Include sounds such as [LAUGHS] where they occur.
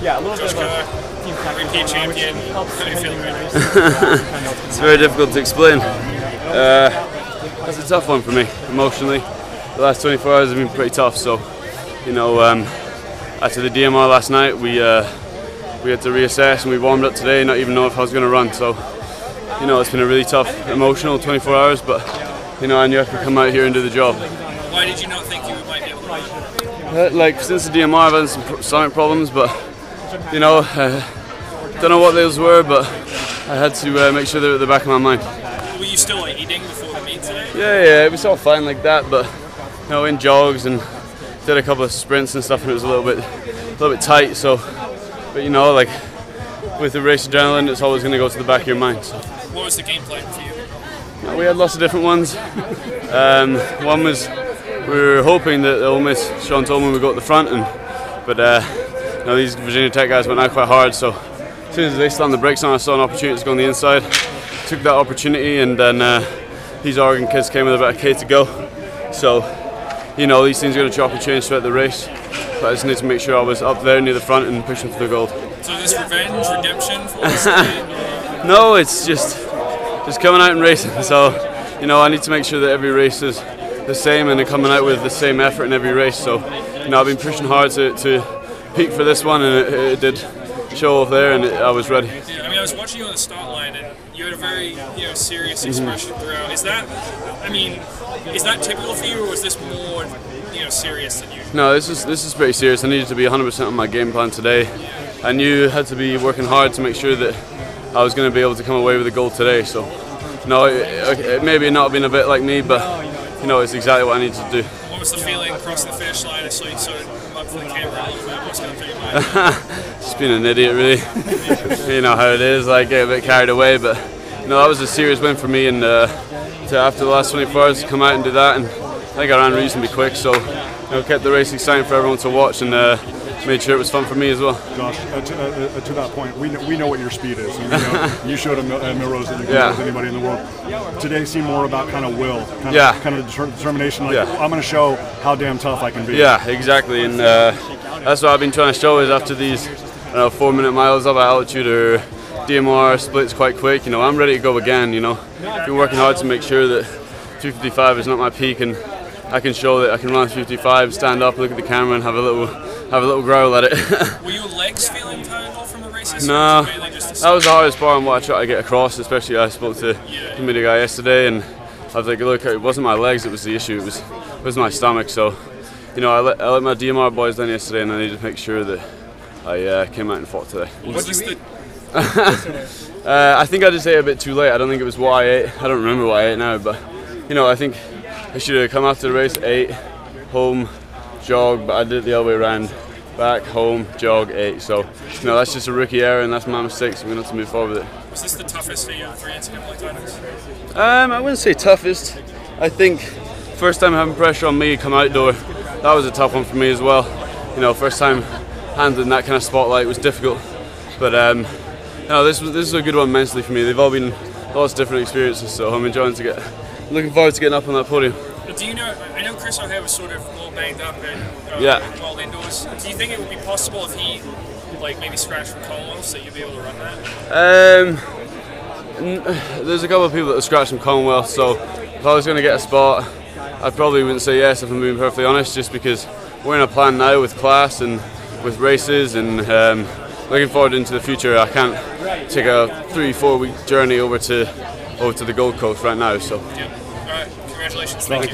Yeah, a little Josh bit of Kerr, a team tactic repeat going on, which champion. helps How do you feel maybe about it? [LAUGHS] race. It's very difficult to explain. Uh, that's a tough one for me emotionally. The last 24 hours have been pretty tough. So, you know, um, after the DMR last night, we uh, we had to reassess and we warmed up today, not even know if I was going to run. So, you know, it's been a really tough, emotional 24 hours. But, you know, I knew I could come out here and do the job. Why did you not think you might be able to run? Uh, like since the DMR, I've had some pr- stomach problems, but you know, uh, don't know what those were, but I had to uh, make sure they were at the back of my mind. Were you still like, eating before the meet today? Yeah, yeah, it was all fine like that, but you know, in jogs and did a couple of sprints and stuff, and it was a little bit, a little bit tight. So, but you know, like with the race adrenaline, it's always going to go to the back of your mind. So. What was the game plan for you? We had lots of different ones. Um, one was we were hoping that Ole Miss Sean Tobin would go at the front, and but uh, you know, these Virginia Tech guys went out quite hard. So as soon as they slammed the brakes on, I saw an opportunity to go on the inside. Took that opportunity, and then uh, these Oregon kids came with about a K to go. So you know these things are going to chop and change throughout the race. But I just need to make sure I was up there near the front and pushing for the gold. So this revenge, redemption for? [LAUGHS] No, it's just just coming out and racing. So, you know, I need to make sure that every race is the same and coming out with the same effort in every race. So, you know, I've been pushing hard to, to peak for this one, and it, it did show off there, and it, I was ready. Yeah, I mean, I was watching you on the start line, and you had a very, you know, serious Mm-hmm. expression throughout. Is that, I mean, is that typical for you, or was this more, you know, serious than you? No, this is this is pretty serious. I needed to be 100% on my game plan today. I knew I had to be working hard to make sure that I was going to be able to come away with a gold today. So, no, it, it maybe not been a bit like me, but you know, it's exactly what I need to do. What was the feeling crossing the finish line? I saw you sort of come up for the camera a little bit. What's going through your mind? [LAUGHS] just being an idiot, really. [LAUGHS] you know how it is, I get a bit carried away. But you that was a serious win for me, and uh, to after the last 24 hours to come out and do that, and I think I ran reasonably quick, so you know kept the race exciting for everyone to watch, and uh, made sure it was fun for me as well. Josh, uh, to, uh, to that point, we know, we know what your speed is. And we know, [LAUGHS] you showed at Mil- at Millrose that you can Yeah. with anybody in the world. Today seemed more about kind of will, kind Yeah. of, kind of deter- determination. Like, Yeah. I'm going to show how damn tough I can be. Yeah, exactly, and uh, that's what I've been trying to show is after these don't know, four-minute miles of altitude or DMR splits quite quick. You know, I'm ready to go again. You know, I've been working hard to make sure that 255 is not my peak, and I can show that I can run 55, stand up, look at the camera, and have a little have a little growl at it. [LAUGHS] Were your legs feeling tired all from the races? no, was it mainly just the that was the hardest part on what I tried to get across. Especially I spoke to the committee guy yesterday, and I was like, look, it wasn't my legs that was the issue. It was it was my stomach. So, you know, I let, I let my DMR boys down yesterday, and I needed to make sure that I uh, came out and fought today. Was this the, [LAUGHS] Uh, I think I just ate a bit too late. I don't think it was what I ate. I don't remember what I ate now, but you know, I think I should have come after the race, ate, home, jog, but I did it the other way around. Back, home, jog, eight. So, you know, that's just a rookie error and that's my mistake, so we're going to have to move forward with it. was this the toughest for you, three NCAA titles? Um, I wouldn't say toughest. I think first time having pressure on me come outdoor, that was a tough one for me as well. You know, first time handling that kind of spotlight was difficult. But um, you know, this was this is a good one mentally for me. They've all been lots of different experiences, so I'm enjoying to get, looking forward to getting up on that podium. But do you know, I know Chris O'Hare was sort of all banged up and uh, Yeah. all indoors. Do you think it would be possible if he, like, maybe scratched from Commonwealth that you'd be able to run that? Um, n- there's a couple of people that have scratched from Commonwealth, so if I was going to get a spot, I probably wouldn't say yes if I'm being perfectly honest, just because we're in a plan now with class and with races and um, looking forward into the future. I can't take a three, four week journey over to over to the Gold Coast right now. So Yeah. Congratulations. thank you.